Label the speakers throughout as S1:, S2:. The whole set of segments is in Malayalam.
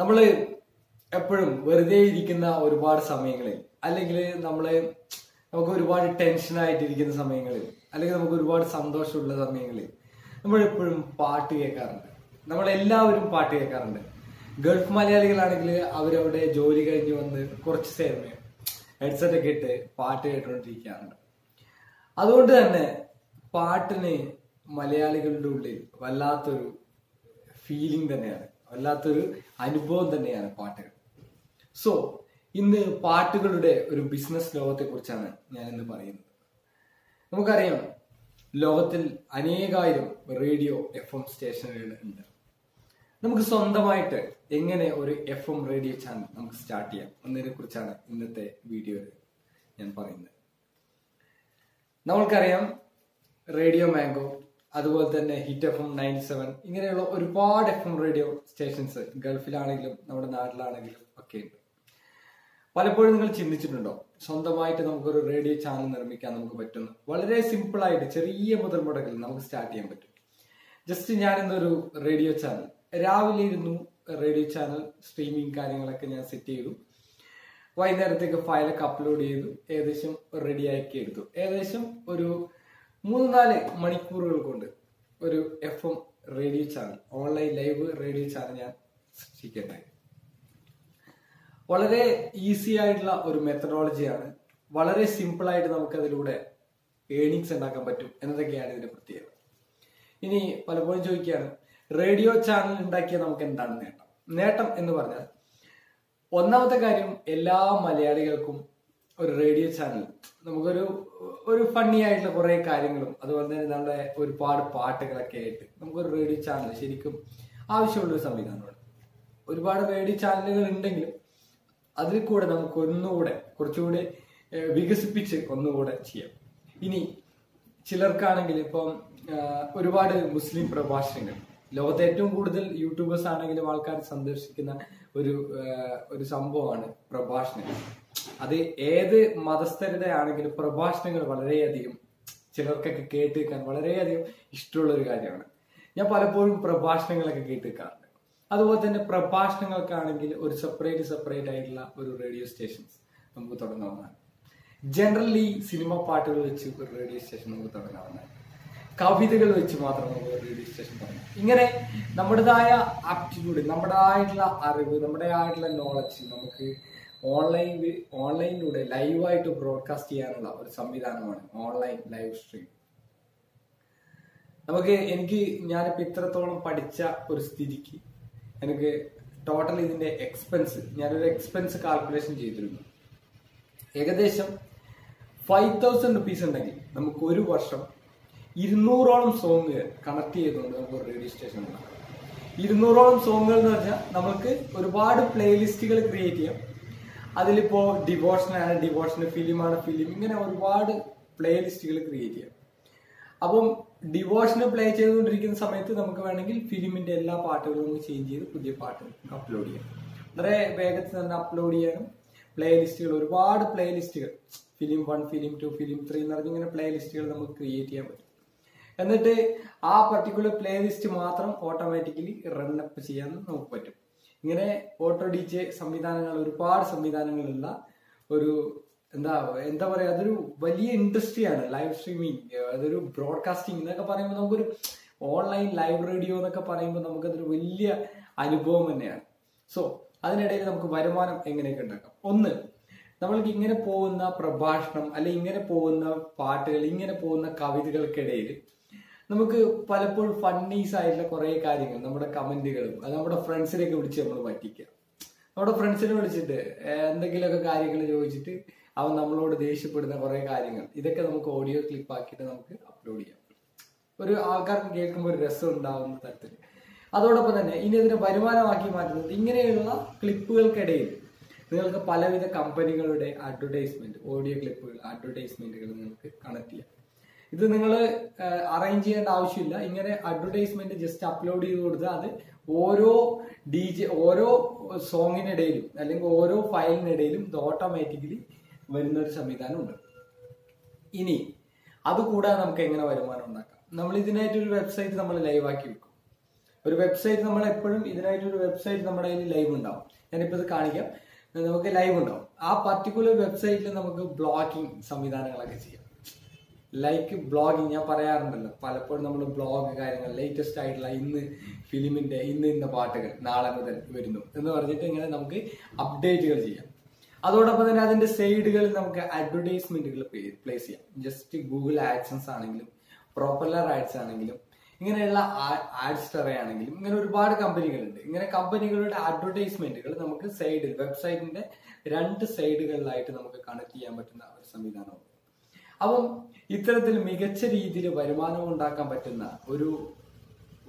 S1: നമ്മൾ എപ്പോഴും വെറുതെ ഇരിക്കുന്ന ഒരുപാട് സമയങ്ങളിൽ അല്ലെങ്കിൽ നമ്മൾ നമുക്ക് ഒരുപാട് ടെൻഷൻ ആയിട്ടിരിക്കുന്ന സമയങ്ങളിൽ അല്ലെങ്കിൽ നമുക്ക് ഒരുപാട് സന്തോഷമുള്ള സമയങ്ങളിൽ നമ്മൾ എപ്പോഴും പാട്ട് കേൾക്കാറുണ്ട്. നമ്മളെല്ലാവരും പാട്ട് കേൾക്കാറുണ്ട്. ഗൾഫ് മലയാളികളാണെങ്കിൽ അവരവിടെ ജോലി കഴിഞ്ഞ് വന്ന് കുറച്ച് സമയം ഹെഡ്സെറ്റ് ഒക്കെ ഇട്ട് പാട്ട് കേട്ടുകൊണ്ടിരിക്കാറുണ്ട് അതുകൊണ്ട് തന്നെ പാട്ടിന് മലയാളികളുടെ ഉള്ളിൽ വല്ലാത്തൊരു ഫീലിംഗ് തന്നെയാണ്. വല്ലാത്തൊരു അനുഭവം തന്നെയാണ് പാട്ടുകൾ. സോ ഇന്ന് പാട്ടുകളുടെ ഒരു ബിസിനസ് ലോകത്തെ കുറിച്ചാണ് ഞാൻ ഇന്ന് പറയുന്നത്. നമുക്കറിയാം ലോകത്തിൽ അനേകായിരം റേഡിയോ എഫ് എം സ്റ്റേഷനുകൾ ഉണ്ട്. നമുക്ക് സ്വന്തമായിട്ട് എങ്ങനെ ഒരു എഫ് എം റേഡിയോ ചാനൽ നമുക്ക് സ്റ്റാർട്ട് ചെയ്യാം എന്നതിനെ കുറിച്ചാണ് ഇന്നത്തെ വീഡിയോയിൽ ഞാൻ പറയുന്നത്. നമ്മൾക്കറിയാം റേഡിയോ മാംഗോ അതുപോലെ തന്നെ hit F M ninety seven ഇങ്ങനെയുള്ള ഒരുപാട് എഫ് എം റേഡിയോ സ്റ്റേഷൻസ് ഗൾഫിലാണെങ്കിലും നമ്മുടെ നാട്ടിലാണെങ്കിലും ഒക്കെ ഉണ്ട്. പലപ്പോഴും നിങ്ങൾ ചിന്തിച്ചിട്ടുണ്ടോ? സ്വന്തമായിട്ട് നമുക്കൊരു റേഡിയോ ചാനൽ നിർമ്മിക്കാൻ നമുക്ക് പറ്റുന്നു. വളരെ സിമ്പിൾ ആയിട്ട് ചെറിയ മുതൽ മുടക്കിൽ നമുക്ക് സ്റ്റാർട്ട് ചെയ്യാൻ പറ്റും. ജസ്റ്റ് ഞാൻ ഇന്നൊരു റേഡിയോ ചാനൽ രാവിലെ ഇരുന്നു റേഡിയോ ചാനൽ സ്ട്രീമിംഗ് കാര്യങ്ങളൊക്കെ ഞാൻ സെറ്റ് ചെയ്തു. വൈകുന്നേരത്തേക്ക് ഫയലൊക്കെ അപ്ലോഡ് ചെയ്തു. ഏകദേശം റെഡിയാക്കി എടുത്തു. ഏകദേശം ഒരു മൂന്ന് നാല് മണിക്കൂറുകൾ കൊണ്ട് ഒരു F M radio channel online live radio channel ഞാൻ സൃഷ്ടിക്കേണ്ടത്. വളരെ ഈസി ആയിട്ടുള്ള ഒരു മെത്തഡോളജിയാണ് വളരെ സിമ്പിൾ ആയിട്ട് നമുക്ക് അതിലൂടെ ഏണിങ്സ് ഉണ്ടാക്കാൻ പറ്റും എന്നതൊക്കെയാണ് ഇതിന്റെ പ്രത്യേകത. ഇനി പലപ്പോഴും ചോദിക്കുകയാണ് റേഡിയോ ചാനൽ ഉണ്ടാക്കിയാൽ നമുക്ക് എന്താണ് നേട്ടം? നേട്ടം എന്ന് പറഞ്ഞാൽ ഒന്നാമത്തെ കാര്യം എല്ലാ മലയാളികൾക്കും ഒരു റേഡിയോ ചാനൽ നമുക്കൊരു ഒരു ഫണ്ണി ആയിട്ടുള്ള കുറെ കാര്യങ്ങളും അതുപോലെ തന്നെ നമ്മുടെ ഒരുപാട് പാട്ടുകളൊക്കെ ആയിട്ട് നമുക്കൊരു റേഡിയോ ചാനൽ ശരിക്കും ആവശ്യമുള്ള ഒരു സംവിധാനമാണ്. ഒരുപാട് റേഡിയോ ചാനലുകൾ ഉണ്ടെങ്കിലും അതിൽ കൂടെ നമുക്ക് ഒന്നുകൂടെ കുറച്ചുകൂടി വികസിപ്പിച്ച് ഒന്നുകൂടെ ചെയ്യാം. ഇനി ചിലർക്കാണെങ്കിൽ ഇപ്പം ഒരുപാട് മുസ്ലിം പ്രഭാഷണങ്ങൾ. ലോകത്തെ ഏറ്റവും കൂടുതൽ യൂട്യൂബേഴ്സ് ആണെങ്കിലും ആൾക്കാർ സന്ദർശിക്കുന്ന ഒരു ഒരു സംഭവമാണ് പ്രഭാഷണങ്ങൾ. അത് ഏത് മതസ്ഥരുടെ ആണെങ്കിലും പ്രഭാഷണങ്ങൾ വളരെയധികം ചിലർക്കൊക്കെ കേട്ട് വളരെയധികം ഇഷ്ടമുള്ള ഒരു കാര്യമാണ്. ഞാൻ പലപ്പോഴും പ്രഭാഷണങ്ങളൊക്കെ കേട്ട് നിൽക്കാറുണ്ട് അതുപോലെ തന്നെ പ്രഭാഷണങ്ങൾക്കാണെങ്കിൽ ഒരു സെപ്പറേറ്റ് സെപ്പറേറ്റ് ആയിട്ടുള്ള ഒരു റേഡിയോ സ്റ്റേഷൻസ് നമുക്ക് തുടങ്ങാവുന്നതാണ്. ജനറലി സിനിമ പാട്ടുകൾ വെച്ച് ഒരു റേഡിയോ സ്റ്റേഷൻ നമുക്ക് തുടങ്ങാവുന്നതാണ്. കവിതകൾ വെച്ച് മാത്രം നമുക്ക് റേഡിയോ സ്റ്റേഷൻ തുടങ്ങാം. ഇങ്ങനെ നമ്മുടേതായ ആപ്റ്റിറ്റ്യൂഡ് നമ്മുടേതായിട്ടുള്ള അറിവ് നമ്മുടേതായിട്ടുള്ള നോളജ് നമുക്ക് ഓൺലൈൻ ഓൺലൈനിലൂടെ ലൈവായിട്ട് ബ്രോഡ്കാസ്റ്റ് ചെയ്യാനുള്ള ഒരു സംവിധാനമാണ് ഓൺലൈൻ ലൈവ് സ്ട്രീം നമുക്ക് എനിക്ക് ഞാനിപ്പോ ഇത്രത്തോളം പഠിച്ച ഒരു സ്ഥിതിക്ക് എനിക്ക് ടോട്ടൽ ഇതിന്റെ എക്സ്പെൻസ് ഞാനൊരു എക്സ്പെൻസ് കാൽക്കുലേഷൻ ചെയ്തിരുന്നു. ഏകദേശം ഫൈവ് തൗസൻഡ് റുപ്പീസ് ഉണ്ടെങ്കിൽ നമുക്ക് ഒരു വർഷം ഇരുന്നൂറോളം സോങ് കണക്ട് ചെയ്തുകൊണ്ട് നമുക്ക് ഒരു റേഡിയോ സ്റ്റേഷൻ ഇരുന്നൂറോളം സോങ്ങുകൾ എന്ന് പറഞ്ഞാൽ നമുക്ക് ഒരുപാട് പ്ലേലിസ്റ്റുകൾ ക്രിയേറ്റ് ചെയ്യാം. അതിലിപ്പോ ഡിവോഷൻ ആണ് ഡിവോഷൻ ഫിലിമാണ് ഫിലിം ഇങ്ങനെ ഒരുപാട് പ്ലേ ലിസ്റ്റുകൾ ക്രിയേറ്റ് ചെയ്യാം. അപ്പം ഡിവോഷന് പ്ലേ ചെയ്തുകൊണ്ടിരിക്കുന്ന സമയത്ത് നമുക്ക് വേണമെങ്കിൽ ഫിലിമിന്റെ എല്ലാ പാട്ടുകളും നമുക്ക് ചേഞ്ച് ചെയ്ത് പുതിയ പാട്ട് അപ്ലോഡ് ചെയ്യാം. വളരെ വേഗത്തിൽ തന്നെ അപ്ലോഡ് ചെയ്യാനും പ്ലേ ലിസ്റ്റുകൾ ഒരുപാട് പ്ലേ ലിസ്റ്റുകൾ film one film two film three എന്ന് പറഞ്ഞ ഇങ്ങനെ പ്ലേലിസ്റ്റുകൾ നമുക്ക് ക്രിയേറ്റ് ചെയ്യാൻ പറ്റും. എന്നിട്ട് ആ പർട്ടിക്കുലർ പ്ലേ ലിസ്റ്റ് മാത്രം ഓട്ടോമാറ്റിക്കലി റൺ അപ്പ് ചെയ്യാൻ നമുക്ക് പറ്റും. ഇങ്ങനെ ഓട്ടോ ഡി ജെ സംവിധാനങ്ങൾ ഒരുപാട് സംവിധാനങ്ങളുള്ള ഒരു എന്താ എന്താ പറയാ അതൊരു വലിയ ഇൻഡസ്ട്രിയാണ് ലൈവ് സ്ട്രീമിങ്. അതൊരു ബ്രോഡ്കാസ്റ്റിംഗ് എന്നൊക്കെ പറയുമ്പോൾ നമുക്കൊരു ഓൺലൈൻ ലൈവ് റേഡിയോ എന്നൊക്കെ പറയുമ്പോൾ നമുക്കതൊരു വലിയ അനുഭവം തന്നെയാണ്. സോ അതിനിടയിൽ നമുക്ക് വരുമാനം എങ്ങനെയൊക്കെ ഉണ്ടാക്കാം? ഒന്ന് നമ്മൾക്ക് ഇങ്ങനെ പോകുന്ന പ്രഭാഷണം അല്ലെ ഇങ്ങനെ പോകുന്ന പാട്ടുകൾ ഇങ്ങനെ പോകുന്ന കവിതകൾക്കിടയിൽ നമുക്ക് പലപ്പോഴും ഫണ്ണീസ് ആയിട്ടുള്ള കുറെ കാര്യങ്ങൾ നമ്മുടെ കമന്റുകളും അത് നമ്മുടെ ഫ്രണ്ട്സിനെയൊക്കെ വിളിച്ച് നമ്മൾ പറ്റിക്കുക. നമ്മുടെ ഫ്രണ്ട്സിനെ വിളിച്ചിട്ട് എന്തെങ്കിലുമൊക്കെ കാര്യങ്ങൾ ചോദിച്ചിട്ട് അവൻ നമ്മളോട് ദേഷ്യപ്പെടുന്ന കുറെ കാര്യങ്ങൾ ഇതൊക്കെ നമുക്ക് ഓഡിയോ ക്ലിപ്പ് ആക്കിയിട്ട് നമുക്ക് അപ്ലോഡ് ചെയ്യാം. ഒരു ആൾക്കാർക്ക് കേൾക്കുമ്പോൾ ഒരു രസം ഉണ്ടാവുന്ന തരത്തിൽ. അതോടൊപ്പം തന്നെ ഇനി അതിനെ വരുമാനമാക്കി മാറ്റുന്നത് ഇങ്ങനെയുള്ള ക്ലിപ്പുകൾക്കിടയിൽ നിങ്ങൾക്ക് പലവിധ കമ്പനികളുടെ അഡ്വർടൈസ്മെന്റ് ഓഡിയോ ക്ലിപ്പുകൾ അഡ്വർടൈസ്മെന്റുകൾ നിങ്ങൾക്ക് കണക്ട് ചെയ്യാം. ഇത് നിങ്ങൾ അറേഞ്ച് ചെയ്യേണ്ട ആവശ്യമില്ല. ഇങ്ങനെ അഡ്വർടൈസ്മെന്റ് ജസ്റ്റ് അപ്ലോഡ് ചെയ്ത് കൊടുത്താൽ അത് ഓരോ ഡി ജെ ഓരോ സോങ്ങിനിടയിലും അല്ലെങ്കിൽ ഓരോ ഫയലിനിടയിലും ഇത് ഓട്ടോമാറ്റിക്കലി വരുന്ന ഒരു സംവിധാനമുണ്ട്. ഇനി അതുകൂടാതെ നമുക്ക് എങ്ങനെ വരുമാനം ഉണ്ടാക്കാം? നമ്മൾ ഇതിനായിട്ട് ഒരു വെബ്സൈറ്റ് നമ്മൾ ലൈവ് ആക്കി വെക്കും. ഒരു വെബ്സൈറ്റ് നമ്മൾ എപ്പോഴും ഇതിനായിട്ട് ഒരു വെബ്സൈറ്റ് നമ്മുടെ കയ്യിൽ ലൈവ് ഉണ്ടാവും. ഞാനിപ്പോൾ ഇത് കാണിക്കാം. നമുക്ക് ലൈവ് ഉണ്ടാവും. ആ പർട്ടിക്കുലർ വെബ്സൈറ്റിൽ നമുക്ക് ബ്ലോക്കിംഗ് സംവിധാനങ്ങളൊക്കെ ചെയ്യാം. ലൈക്ക് ബ്ലോഗിങ് ഞാൻ പറയാറുണ്ടല്ലോ. പലപ്പോഴും നമ്മൾ ബ്ലോഗ് കാര്യങ്ങൾ ലേറ്റസ്റ്റ് ആയിട്ടുള്ള ഇന്ന് ഫിലിമിന്റെ ഇന്ന് ഇന്ന പാട്ടുകൾ നാളെ മുതൽ വരുന്നു എന്ന് പറഞ്ഞിട്ട് ഇങ്ങനെ നമുക്ക് അപ്ഡേറ്റുകൾ ചെയ്യാം. അതോടൊപ്പം തന്നെ അതിന്റെ സൈഡുകളിൽ നമുക്ക് അഡ്വർടൈസ്മെന്റുകൾ പ്ലേസ് ചെയ്യാം. ജസ്റ്റ് ഗൂഗിൾ ആഡ്സൻസ് ആണെങ്കിലും പ്രോപ്പലർ ആഡ്സ് ആണെങ്കിലും ഇങ്ങനെയുള്ള ആഡ്സ്റ്ററെ ആണെങ്കിലും ഇങ്ങനെ ഒരുപാട് കമ്പനികളുണ്ട് ഇങ്ങനെ കമ്പനികളുടെ അഡ്വർടൈസ്മെന്റുകൾ നമുക്ക് സൈഡിൽ വെബ്സൈറ്റിന്റെ രണ്ട് സൈഡുകളിലായിട്ട് നമുക്ക് കണക്ട് ചെയ്യാൻ പറ്റുന്ന ഒരു സംവിധാനമുണ്ട്. അപ്പം ഇത്തരത്തിൽ മികച്ച രീതിയിൽ വരുമാനം ഉണ്ടാക്കാൻ പറ്റുന്ന ഒരു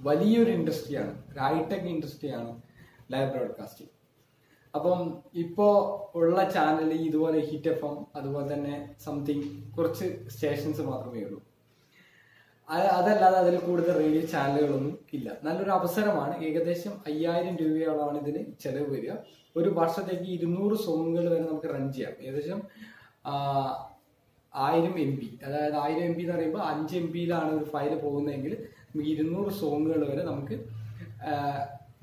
S1: വലിയൊരു ഇൻഡസ്ട്രിയാണ് ഹൈടെക് ഇൻഡസ്ട്രിയാണ് ലൈവ് ബ്രോഡ്കാസ്റ്റിംഗ് അപ്പം ഇപ്പോൾ ഉള്ള ചാനൽ ഇതുപോലെ ഹിറ്റ് എഫ് എം അതുപോലെ തന്നെ സംതിങ് കുറച്ച് സ്റ്റേഷൻസ് മാത്രമേ ഉള്ളൂ. അത് അതല്ലാതെ അതിൽ കൂടുതൽ റേഡിയോ ചാനലുകളൊന്നും ഇല്ല. നല്ലൊരു അവസരമാണ്. ഏകദേശം അയ്യായിരം രൂപയോളമാണ് ഇതിന് ചെലവ് വരിക. ഒരു വർഷത്തേക്ക് ഇരുന്നൂറ് സോങ്ങുകൾ വരെ നമുക്ക് റൺ ചെയ്യാം. ഏകദേശം ആയിരം എം ബി അതായത് ആയിരം എം ബി എന്ന് പറയുമ്പോൾ അഞ്ച് എം ബിയിലാണ് ഒരു ഫയൽ പോകുന്നതെങ്കിൽ ഇരുന്നൂറ് സോങ്ങുകൾ വരെ നമുക്ക്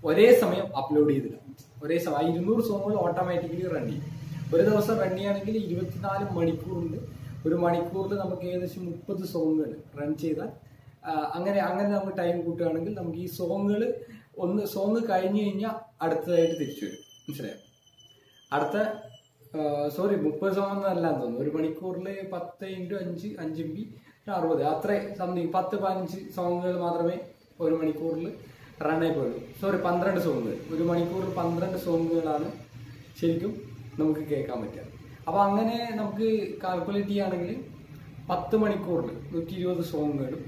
S1: ഒരേ സമയം അപ്ലോഡ് ചെയ്തിടാം. ഒരേ സമയം ഇരുന്നൂറ് സോങ്ങുകൾ ഓട്ടോമാറ്റിക്കലി റൺ ചെയ്യും. ഒരു ദിവസം റൺ ചെയ്യുകയാണെങ്കിൽ ഇരുപത്തിനാല് മണിക്കൂറുണ്ട്. ഒരു മണിക്കൂറിൽ നമുക്ക് ഏകദേശം മുപ്പത് സോങ്ങുകൾ റൺ ചെയ്താൽ അങ്ങനെ അങ്ങനെ നമുക്ക് ടൈം കൂട്ടുകയാണെങ്കിൽ നമുക്ക് ഈ സോങ്ങുകൾ ഒന്ന് സോങ് കഴിഞ്ഞു കഴിഞ്ഞാൽ അടുത്തതായിട്ട് തിരിച്ചു വരും. മനസ്സിലായോ? അടുത്ത സോറി മുപ്പത് ശതമാനം അല്ല തോന്നുന്നു. ഒരു മണിക്കൂറിൽ പത്ത് ഇന്റു അഞ്ച് അഞ്ച് എം ബി അറുപത്. അത്രേ സംതിങ് പത്ത് പതിനഞ്ച് സോങ്ങുകൾ മാത്രമേ ഒരു മണിക്കൂറിൽ റൺ ആയിപ്പോയുള്ളൂ സോറി പന്ത്രണ്ട് സോങ്ങുകൾ ഒരു മണിക്കൂറിൽ പന്ത്രണ്ട് സോങ്ങുകളാണ് ശരിക്കും നമുക്ക് കേൾക്കാൻ പറ്റുക. അപ്പോൾ അങ്ങനെ നമുക്ക് കാൽക്കുലേറ്റ് ചെയ്യുകയാണെങ്കിൽ പത്ത് മണിക്കൂറിൽ നൂറ്റി ഇരുപത് സോങ്ങുകളും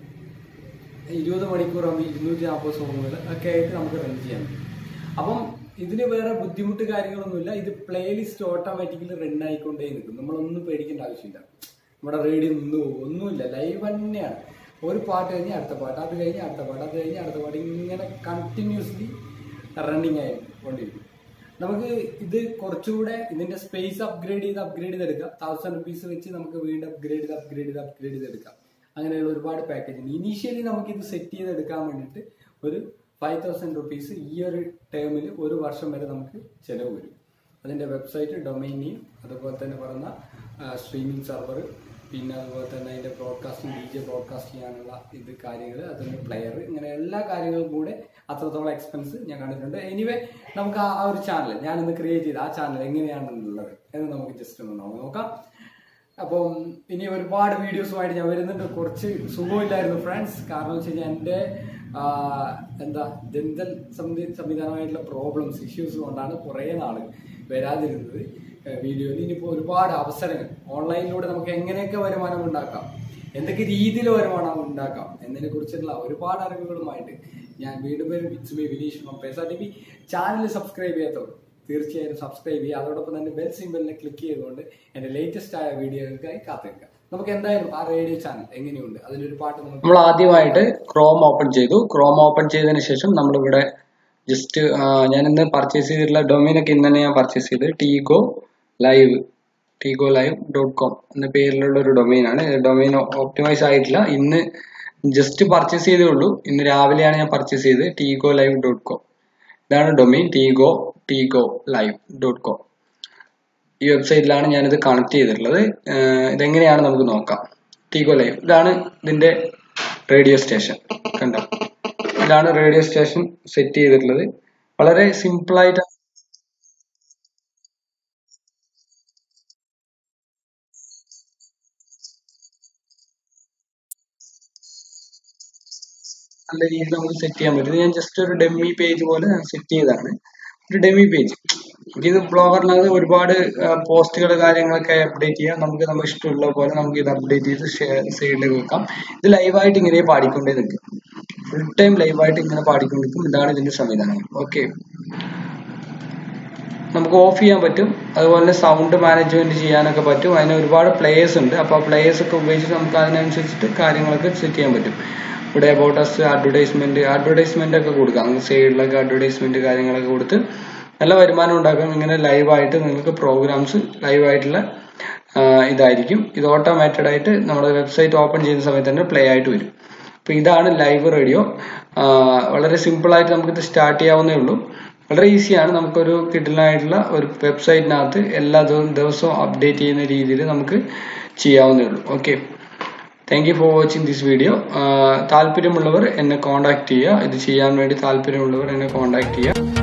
S1: ഇരുപത് മണിക്കൂറാകുമ്പോൾ ഇരുന്നൂറ്റി നാൽപ്പത് സോങ്ങുകൾ ഒക്കെ ആയിട്ട് നമുക്ക് റൺ ചെയ്യാൻ പറ്റും. അപ്പം ഇതിന് വേറെ ബുദ്ധിമുട്ട് കാര്യങ്ങളൊന്നുമില്ല. ഇത് പ്ലേലിസ്റ്റ് ഓട്ടോമാറ്റിക്കലി റൺ ആയിക്കൊണ്ടേ നിൽക്കും. നമ്മളൊന്നും പേടിക്കേണ്ട ആവശ്യമില്ല. നമ്മുടെ റേഡിയോ നിന്ന് പോകും. ഒന്നുമില്ല. ലൈവ് തന്നെയാണ്. ഒരു പാട്ട് കഴിഞ്ഞ് അടുത്ത പാട്ട് അത് കഴിഞ്ഞ് അടുത്ത പാട്ട് അത് കഴിഞ്ഞ് അടുത്ത പാട്ട്. ഇങ്ങനെ കണ്ടിന്യൂസ്ലി റണ്ണിങ് ആയി കൊണ്ടിരിക്കും നമുക്ക് ഇത് കുറച്ചുകൂടെ ഇതിന്റെ സ്പേസ് അപ്ഗ്രേഡ് ചെയ്ത് അപ്ഗ്രേഡ് ചെയ്തെടുക്കാം. തൗസൻഡ് റുപ്പീസ് വെച്ച് നമുക്ക് വീണ്ടും അപ്ഗ്രേഡ് ചെയ്ത് അപ്ഗ്രേഡ് ചെയ്ത് അപ്ഗ്രേഡ് ചെയ്തെടുക്കാം. അങ്ങനെയുള്ള ഒരുപാട് പാക്കേജ് ഇനീഷ്യലി നമുക്ക് ഇത് സെറ്റ് ചെയ്തെടുക്കാൻ വേണ്ടിയിട്ട് ഒരു ഫൈവ് തൗസൻഡ് റുപ്പീസ് ഈ ഒരു ടേമിൽ ഒരു വർഷം വരെ നമുക്ക് ചിലവ് വരും. അതിന്റെ വെബ്സൈറ്റ് ഡൊമൈൻ നെയിം അതുപോലെ തന്നെ പറയുന്ന സ്ട്രീമിംഗ് സെർവർ പിന്നെ അതുപോലെ തന്നെ അതിന്റെ ബ്രോഡ്കാസ്റ്റിംഗ് ഡി ജെ ബ്രോഡ്കാസ്റ്റ് ചെയ്യാനുള്ള ഇത് കാര്യങ്ങൾ അതിന്റെ പ്ലെയർ ഇങ്ങനെ എല്ലാ കാര്യങ്ങളും കൂടെ അത്രത്തോളം എക്സ്പെൻസ് ഞാൻ കണ്ടിട്ടുണ്ട്. എനിവേ നമുക്ക് ആ ഒരു ചാനൽ ഞാൻ ഇന്ന് ക്രിയേറ്റ് ചെയ്ത ആ ചാനൽ എങ്ങനെയാണെന്നുള്ളത് എന്ന് നമുക്ക് ജസ്റ്റ് ഒന്ന് നോക്കാം. അപ്പം ഇനി ഒരുപാട് വീഡിയോസുമായിട്ട് ഞാൻ വരുന്നുണ്ട്. കുറച്ച് സുഖമില്ലായിരുന്നു ഫ്രണ്ട്സ് കാരണം വെച്ച് കഴിഞ്ഞാൽ എന്റെ എന്താ ദന്തൽ സംവി സംവിധാനമായിട്ടുള്ള പ്രോബ്ലംസ് ഇഷ്യൂസ് കൊണ്ടാണ് കുറേ നാൾ വരാതിരുന്നത്. വീഡിയോയിൽ ഇനിയിപ്പോൾ ഒരുപാട് അവസരങ്ങൾ. ഓൺലൈനിലൂടെ നമുക്ക് എങ്ങനെയൊക്കെ വരുമാനം ഉണ്ടാക്കാം? എന്തൊക്കെ രീതിയിൽ വരുമാനം ഉണ്ടാക്കാം? എന്നതിനെ കുറിച്ചുള്ള ഒരുപാട് അറിവുകളുമായിട്ട് ഞാൻ വീണ്ടും വരും. It's Vineesh from T V channel subscribe ചെയ്യാത്തവർ തീർച്ചയായും സബ്സ്ക്രൈബ് ചെയ്യുക. അതോടൊപ്പം തന്നെ ബെൽ സിംബലിനെ ക്ലിക്ക് ചെയ്തുകൊണ്ട് എന്റെ ലേറ്റസ്റ്റ് ആയ വീഡിയോകൾക്കായി കാത്തിരിക്കുക. നമുക്ക് എന്തായാലും ആ റേഡിയോ ചാനൽ എങ്ങനെയുണ്ട്? അതിലൊരു പാട്ട്
S2: നമ്മൾ ആദ്യമായിട്ട് ക്രോം ഓപ്പൺ ചെയ്തു. ക്രോം ഓപ്പൺ ചെയ്തതിന് ശേഷം നമ്മളിവിടെ ജസ്റ്റ് ഞാൻ ഇന്ന് പർച്ചേസ് ചെയ്തിട്ടുള്ള ഡൊമൈൻ ഒക്കെ ഇന്ന് തന്നെ ഞാൻ പർച്ചേസ് ചെയ്ത് Teego live Teego live dot com എന്ന പേരിലുള്ള ഒരു ഡൊമൈൻ ആണ്. ഡൊമൈൻ ഓപ്റ്റിമൈസ് ആയിട്ടില്ല. ഇന്ന് ജസ്റ്റ് പർച്ചേസ് ചെയ്തേ ഉള്ളൂ. ഇന്ന് രാവിലെയാണ് ഞാൻ പർച്ചേസ് ചെയ്ത് ടീഗോ ലൈവ് ഡോട്ട് കോം ഇതാണ് domain Teego Teego live dot com ഈ വെബ്സൈറ്റിലാണ് ഞാനിത് കണക്ട് ചെയ്തിട്ടുള്ളത്. ഇതെങ്ങനെയാണ് നമുക്ക് നോക്കാം. ടീഗോ ലൈവ് ഇതാണ് ഇതിന്റെ റേഡിയോ സ്റ്റേഷൻ കണ്ടോ? ഇതാണ് റേഡിയോ സ്റ്റേഷൻ സെറ്റ് ചെയ്തിട്ടുള്ളത്. വളരെ സിമ്പിൾ ആയിട്ട് നല്ല രീതിയിൽ നമുക്ക് സെറ്റ് ചെയ്യാൻ പറ്റും. ഞാൻ ജസ്റ്റ് ഒരു ഡെമ്മി പേജ് പോലെ സെറ്റ് ചെയ്തതാണ്. ഒരു ഡെമ്മി പേജ് ഇത് ബ്ലോഗറിനകത്ത് ഒരുപാട് പോസ്റ്റുകൾ കാര്യങ്ങളൊക്കെ അപ്ഡേറ്റ് ചെയ്യാം. നമുക്ക് നമുക്ക് ഇഷ്ടമുള്ള പോലെ നമുക്ക് ഇത് അപ്ഡേറ്റ് ചെയ്ത് സൈഡിലേക്ക് വെക്കാം. ഇത് ലൈവായിട്ട് ഇങ്ങനെ പാടിക്കൊണ്ടേ നിൽക്കും. ഫുൾ ടൈം ലൈവായിട്ട് ഇങ്ങനെ പാടിക്കൊണ്ടിരിക്കും ഇതാണ് ഇതിന്റെ സംവിധാനം. ഓക്കെ നമുക്ക് ഓഫ് ചെയ്യാൻ പറ്റും. അതുപോലെ തന്നെ സൗണ്ട് മാനേജ്മെന്റ് ചെയ്യാനൊക്കെ പറ്റും. അതിന് ഒരുപാട് പ്ലേയേഴ്സ് ഉണ്ട്. അപ്പോൾ ആ പ്ലേയേഴ്സ് ഒക്കെ ഉപയോഗിച്ച് നമുക്ക് അതിനനുസരിച്ചിട്ട് കാര്യങ്ങളൊക്കെ സെറ്റ് ചെയ്യാൻ പറ്റും. ഇവിടെ അസ് അഡ്വർടൈസ്മെന്റ് അഡ്വർടൈസ്മെന്റ് ഒക്കെ കൊടുക്കാം. സൈഡിലൊക്കെ അഡ്വർടൈസ്മെന്റ് കാര്യങ്ങളൊക്കെ കൊടുത്ത് നല്ല വരുമാനം ഉണ്ടാക്കാം ഇങ്ങനെ ലൈവായിട്ട് നിങ്ങൾക്ക് പ്രോഗ്രാംസ് ലൈവായിട്ടുള്ള ഇതായിരിക്കും. ഇത് ഓട്ടോമാറ്റഡ് ആയിട്ട് നമ്മുടെ വെബ്സൈറ്റ് ഓപ്പൺ ചെയ്യുന്ന സമയത്ത് തന്നെ പ്ലേ ആയിട്ട് വരും. അപ്പോൾ ഇതാണ് ലൈവ് റേഡിയോ വളരെ സിമ്പിൾ ആയിട്ട് നമുക്ക് ഇത് സ്റ്റാർട്ട് ചെയ്യാവുന്നേ ഉള്ളൂ. വളരെ ഈസിയാണ് നമുക്കൊരു കിട്ടലായിട്ടുള്ള ഒരു വെബ്സൈറ്റിനകത്ത് എല്ലാ ദിവ- ദിവസവും അപ്ഡേറ്റ് ചെയ്യുന്ന രീതിയിൽ നമുക്ക് ചെയ്യാവുന്നേ ഉള്ളൂ. Okay thank you for watching this video താല്പര്യമുള്ളവർ എന്നെ കോൺടാക്ട് ചെയ്യുക. ഇത് ചെയ്യാൻ വേണ്ടി താല്പര്യമുള്ളവർ എന്നെ കോൺടാക്ട് ചെയ്യുക.